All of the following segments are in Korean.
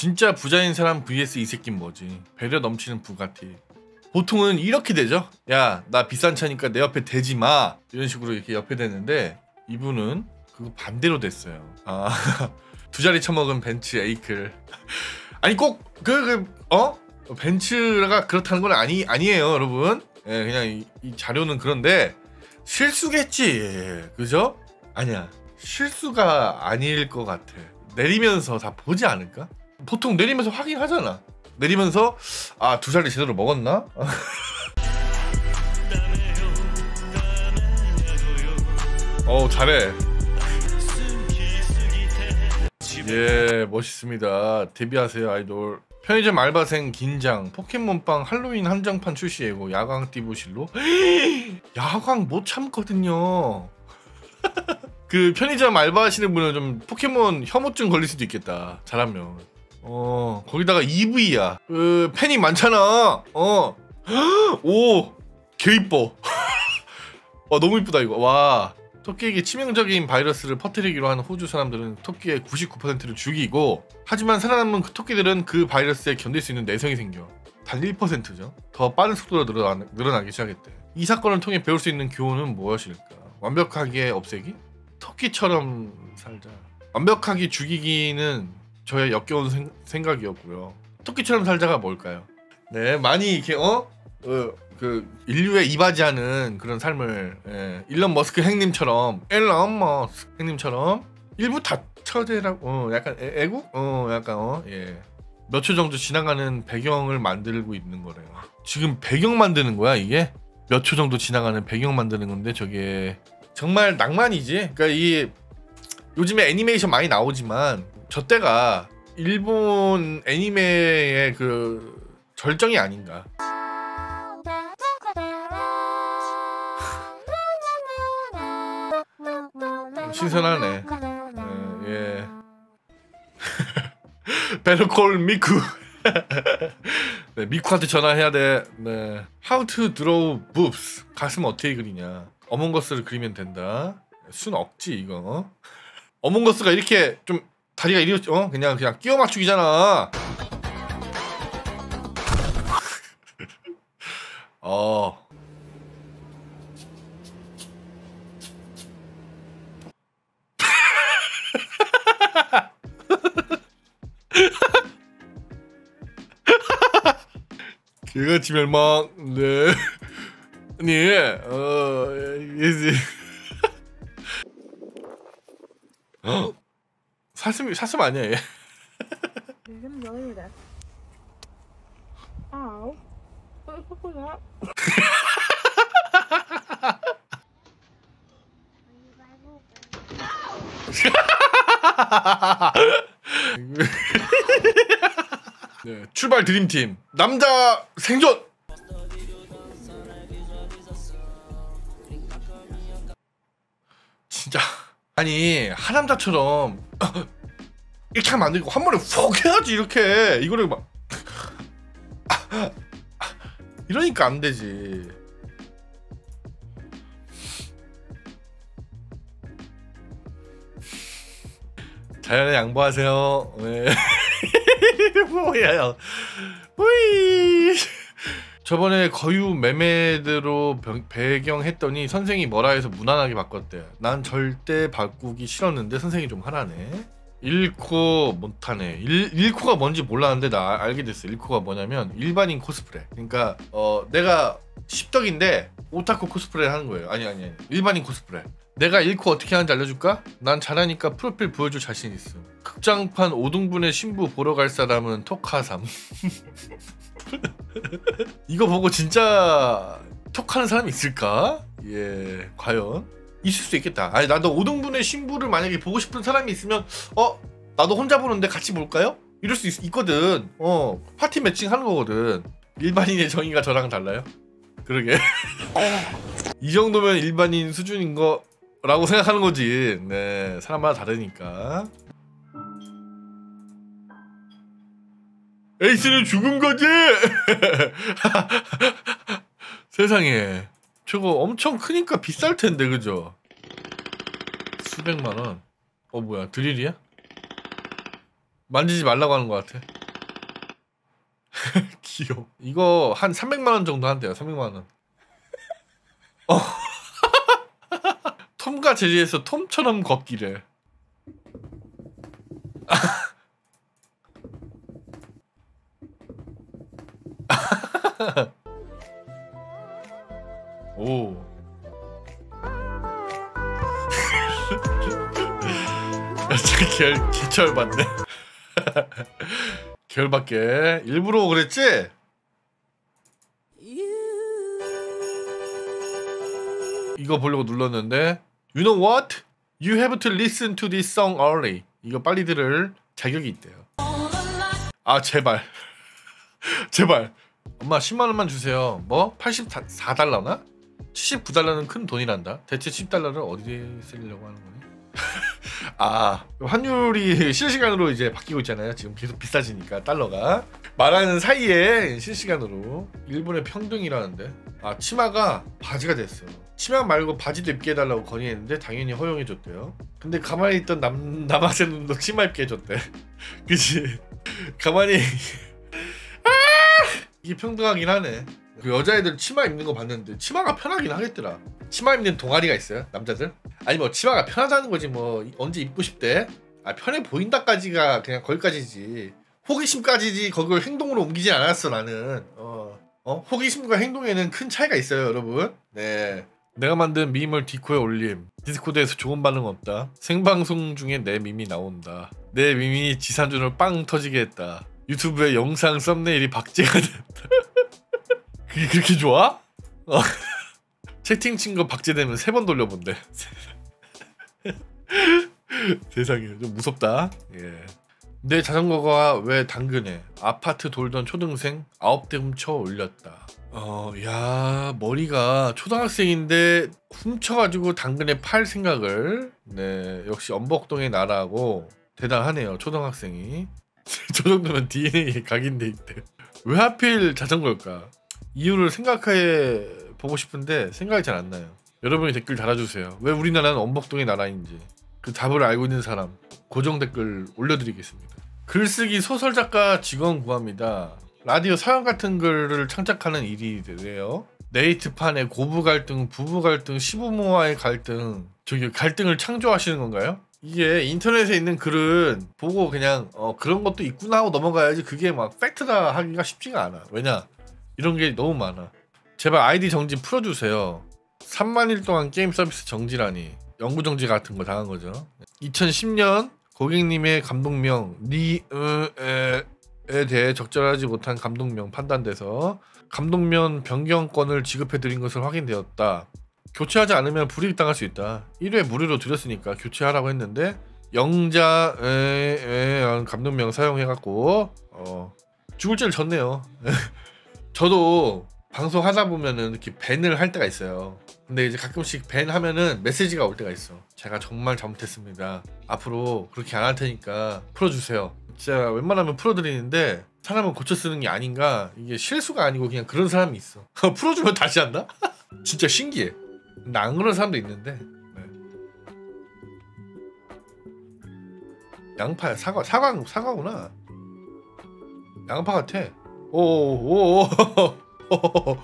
진짜 부자인 사람 vs 이 새끼는 뭐지? 배려 넘치는 부가티. 보통은 이렇게 되죠? 야 나 비싼 차니까 내 옆에 대지 마. 이런 식으로 이렇게 옆에 대는데 이분은 그거 반대로 됐어요. 아 두 자리 처먹은 벤츠 에이클. 아니 꼭그그 어? 벤츠가 그렇다는 건 아니 아니에요 여러분. 예 그냥 이, 이 자료는 그런데 실수겠지. 그죠? 아니야. 실수가 아닐 것 같아. 내리면서 다 보지 않을까 보통 내리면서 확인하잖아. 내리면서 아두 자리 제대로 먹었나? 어 잘해. 예 멋있습니다. 데뷔하세요 아이돌. 편의점 알바생 긴장 포켓몬빵 할로윈 한정판 출시 예고 야광 띠부실로 야광 못 참거든요. 그 편의점 알바하시는 분은 좀 포켓몬 혐오증 걸릴 수도 있겠다. 잘하면. 어 거기다가 EV야. 그 팬이 많잖아. 어오 개 이뻐. 와 너무 이쁘다 이거. 와. 토끼에게 치명적인 바이러스를 퍼뜨리기로 하는 호주 사람들은 토끼의 99%를 죽이고 하지만 살아남은 그 토끼들은 그 바이러스에 견딜 수 있는 내성이 생겨. 단 1%죠. 더 빠른 속도로 늘어나, 늘어나기 시작했대. 이 사건을 통해 배울 수 있는 교훈은 무엇일까? 완벽하게 없애기? 토끼처럼 살자. 완벽하게 죽이기는 저의 역겨운 생, 생각이었고요. 토끼처럼 살자가 뭘까요? 네, 많이 이렇게 어? 어, 그 인류에 이바지하는 그런 삶을 예, 일론 머스크 행님처럼 일론 머스크 행님처럼 일부 다처제라고 어, 약간 애, 애국? 어, 약간 어, 예. 몇 초 정도 지나가는 배경을 만들고 있는 거래요. 지금 배경 만드는 거야 이게? 몇 초 정도 지나가는 배경 만드는 건데 저게 정말 낭만이지. 그러니까 이 요즘에 애니메이션 많이 나오지만 저 때가 일본 애니메의 그 절정이 아닌가. 신선하네. 네, 예. 베르콜 미쿠. 네, 미쿠한테 전화해야 돼. 네. How to draw boobs. 가슴 어떻게 그리냐. 어몽거스를 그리면 된다. 순 억지 이거. 어몽거스가 이렇게 좀 다리가 이리 어 그냥 그냥 끼워 맞추기잖아. 어. 개같이 멸망. 네. 아니, 어, 이제. 사슴 사슴 아니야 얘. Oh. 네, 출발 드림팀 남자 생존. 진짜 아니 하남자처럼 이렇게 하면 안 되고 한 번에 훅 해야지 이렇게 이거를 막 이러니까 안 되지. 자연에 양보하세요. 네. 뭐야? 우이. 저번에 거유 매매대로 배경했더니 선생이 뭐라 해서 무난하게 바꿨대. 난 절대 바꾸기 싫었는데 선생이 좀 하라네. 1코 못하네. 1, 1코가 뭔지 몰랐는데 나 알게 됐어. 1코가 뭐냐면 일반인 코스프레. 그러니까 어 내가 십덕인데 오타쿠 코스프레 하는 거예요. 아니 아니 아니. 일반인 코스프레. 내가 1코 어떻게 하는지 알려줄까? 난 잘하니까 프로필 보여줄 자신 있음. 극장판 5등분의 신부 보러 갈 사람은 톡하삼. 이거 보고 진짜 톡하는 사람이 있을까? 예, 과연 있을 수 있겠다. 아니 나도 5등분의 신부를 만약에 보고 싶은 사람이 있으면 어 나도 혼자 보는데 같이 볼까요? 이럴 수 있, 있거든. 어 파티 매칭 하는 거거든. 일반인의 정의가 저랑 달라요? 그러게. 이 정도면 일반인 수준인 거라고 생각하는 거지. 네, 사람마다 다르니까. 에이스는 죽은 거지. 세상에 저거 엄청 크니까 비쌀 텐데 그죠? 수백만 원. 어 뭐야 드릴이야? 만지지 말라고 하는 것 같아. 귀여워. 이거 한 300만 원 정도 한대요. 300만 원. 어. 톰과 제리에서 톰처럼 걷기를. 오. 야, 진짜 개, 개철 받네. 결밖에 일부러 그랬지? 이거 보려고 눌렀는데 You know what? You have to listen to this song early. 이거 빨리 들을 자격이 있대요. 아 제발 제발 엄마 10만 원만 주세요. 뭐 84달러나? 79달러는 큰 돈이란다. 대체 10달러를 어디에 쓰려고 하는 거니? 아 환율이 실시간으로 이제 바뀌고 있잖아요. 지금 계속 비싸지니까 달러가 말하는 사이에 실시간으로 일본의 평등이라는데 아 치마가 바지가 됐어요. 치마 말고 바지도 입게 해달라고 건의했는데 당연히 허용해줬대요. 근데 가만히 있던 남 남학생도 치마 입게 해줬대. 그치? 가만히 아! 이게 평등하긴 하네. 그 여자애들 치마 입는 거 봤는데 치마가 편하긴 하겠더라. 치마 입는 동아리가 있어요, 남자들? 아니 뭐 치마가 편하다는 거지 뭐 언제 입고 싶대? 아 편해 보인다까지가 그냥 거기까지지. 호기심까지지 그걸 행동으로 옮기지 않았어 나는. 어, 어 호기심과 행동에는 큰 차이가 있어요, 여러분. 네. 내가 만든 밈을 디코에 올림. 디스코드에서 좋은 반응 없다. 생방송 중에 내 밈이 나온다. 내 밈이 지산준을 빵 터지게 했다. 유튜브에 영상 썸네일이 박제가 됐다. 그게 그렇게 좋아? 어. 채팅 친 거 박제되면 세 번 돌려본대. 세상에 좀 무섭다. 예. 내 자전거가 왜 당근에 아파트 돌던 초등생 아홉 대 훔쳐 올렸다. 어, 야 머리가 초등학생인데 훔쳐가지고 당근에 팔 생각을 네 역시 엄복동의 나라고 대단하네요 초등학생이. 저 정도면 DNA 각인돼 있대. 왜 하필 자전거일까? 이유를 생각해 보고 싶은데 생각이 잘 안 나요. 여러분이 댓글 달아주세요. 왜 우리나라는 엄복동의 나라인지 그 답을 알고 있는 사람 고정 댓글 올려드리겠습니다. 글쓰기 소설 작가 직원 구합니다. 라디오 사연 같은 글을 창작하는 일이 되요. 네이트판에 고부 갈등, 부부 갈등, 시부모와의 갈등, 저기 갈등을 창조하시는 건가요? 이게 인터넷에 있는 글은 보고 그냥 어, 그런 것도 있구나 하고 넘어가야지 그게 막 팩트다 하기가 쉽지가 않아. 왜냐? 이런 게 너무 많아. 제발 아이디 정지 풀어주세요. 3만 일 동안 게임 서비스 정지라니 영구 정지 같은 거 당한 거죠. 2010년 고객님의 감독명 니에 대해 적절하지 못한 감독명 판단돼서 감독면 변경권을 지급해 드린 것을 확인되었다. 교체하지 않으면 불이익 당할 수 있다. 1회 무료로 드렸으니까 교체하라고 했는데 영자의 감독명 사용해갖고 어, 죽을 죄를 졌네요. 저도 방송 하다 보면은 이렇게 밴을 할 때가 있어요. 근데 이제 가끔씩 밴 하면은 메시지가 올 때가 있어. 제가 정말 잘못했습니다. 앞으로 그렇게 안 할 테니까 풀어주세요. 제가 웬만하면 풀어드리는데 사람은 고쳐 쓰는 게 아닌가 이게 실수가 아니고 그냥 그런 사람이 있어. 풀어주면 다시 한다? 진짜 신기해. 근데 안 그런 사람도 있는데. 네. 양파 사과 사과 사과구나. 양파 같아. 오오오.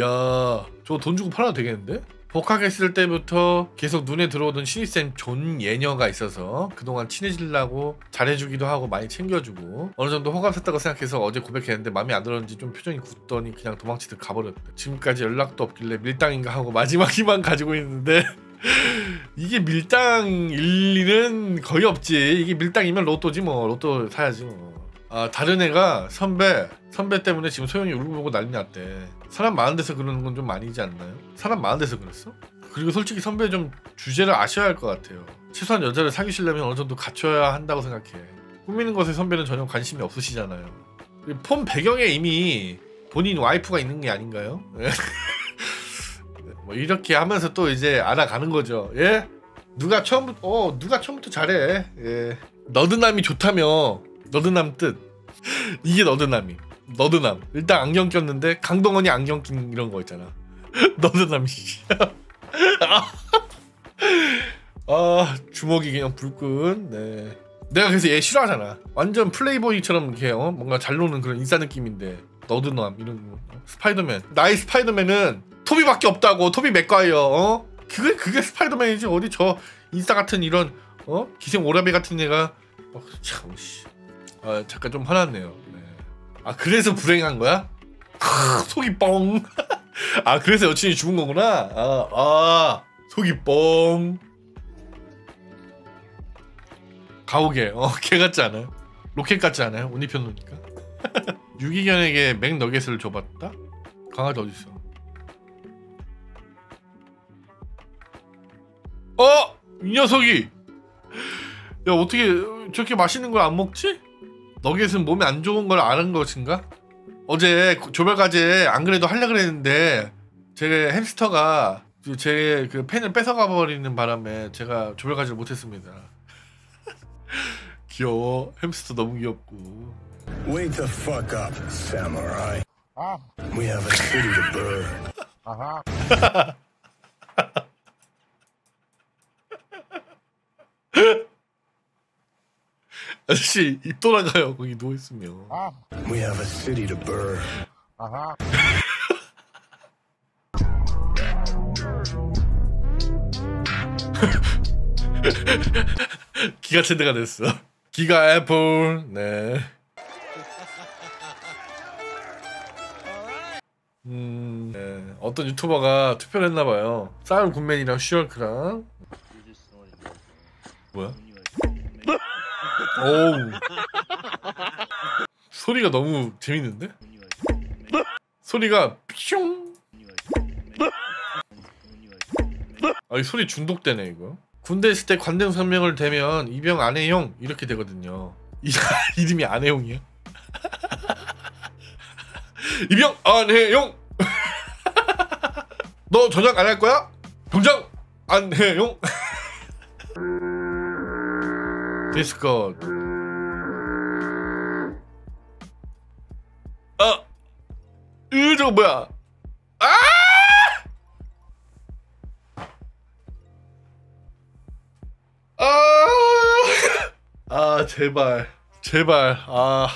야, 저 돈 주고 팔아도 되겠는데? 복학했을 때부터 계속 눈에 들어오던 신입생 존예녀가 있어서 그동안 친해지려고 잘해주기도 하고 많이 챙겨주고 어느 정도 호감 샀다고 생각해서 어제 고백했는데 마음에 안 들었는지 좀 표정이 굳더니 그냥 도망치듯 가버렸다. 지금까지 연락도 없길래 밀당인가 하고 마지막 희망 가지고 있는데 이게 밀당 일리는 거의 없지. 이게 밀당이면 로또지 뭐 로또 사야지 뭐. 아 다른 애가 선배 선배 때문에 지금 소영이 울고 보고 난리 났대. 사람 많은 데서 그러는 건 좀 아니지 않나요? 사람 많은 데서 그랬어? 그리고 솔직히 선배 좀 주제를 아셔야 할 것 같아요. 최소한 여자를 사귀시려면 어느 정도 갖춰야 한다고 생각해. 꾸미는 것에 선배는 전혀 관심이 없으시잖아요. 폰 배경에 이미 본인 와이프가 있는 게 아닌가요? 뭐 이렇게 하면서 또 이제 알아가는 거죠. 예? 누가 처음부터 어 누가 처음부터 잘해? 예. nerd남이 좋다며 nerd남 뜻. 이게 nerd남이 nerd남 일단 안경 꼈는데 강동원이 안경 낀 이런 거 있잖아 nerd남 씨 아, 주먹이 그냥 불끈 네 내가 그래서 얘 싫어하잖아. 완전 플레이보이처럼 이렇게 어? 뭔가 잘 노는 그런 인싸 느낌인데 nerd남 이런 거. 스파이더맨. 나의 스파이더맨은 토비밖에 없다고. 토비 맥과이어. 어? 그게 그게 스파이더맨이지 어디 저 인싸 같은 이런 어 기생 오라베 같은 애가 어, 참 씨. 아 잠깐 좀 화났네요. 네. 아 그래서 불행한 거야? 크, 속이 뻥. 아 그래서 여친이 죽은 거구나. 아, 아 속이 뻥. 가오게 어 개 같지 않아요? 로켓 같지 않아요? 옷 입혀놓으니까 유기견에게 맥너겟을 줘봤다? 강아지 어딨어? 어! 이 녀석이! 야 어떻게 저렇게 맛있는 걸 안 먹지? 너겟은 몸에 안 좋은 걸 아는 것인가? 어제 조별과제 안 그래도 하려고 그랬는데 제 햄스터가 제 그 펜을 뺏어가 버리는 바람에 제가 조별과제를 못했습니다 귀여워 햄스터 너무 귀엽고 Wake the fuck up, samurai. We have a city to burn. 아저씨 입 돌아가요. 거기 누워 있으면. We have a city to burn. 기가 체드가 됐어. 기가 애플. 네. 음, 네. 어떤 유튜버가 투표를 했나봐요. 싸울 굿맨이랑 슈얼크랑. 뭐야? 오우 소리가 너무 재밌는데? 소리가 뿅 아이 소리 중독되네 이거 군대 있을 때 관등 설명을 대면 이병 안해용 이렇게 되거든요 이, 이름이 안해용이야? 이병 안해용 너 전역 안할 거야? 병장 안해용 디스컷 아! 으 저거 뭐야 아! 아! 아 제발 제발 아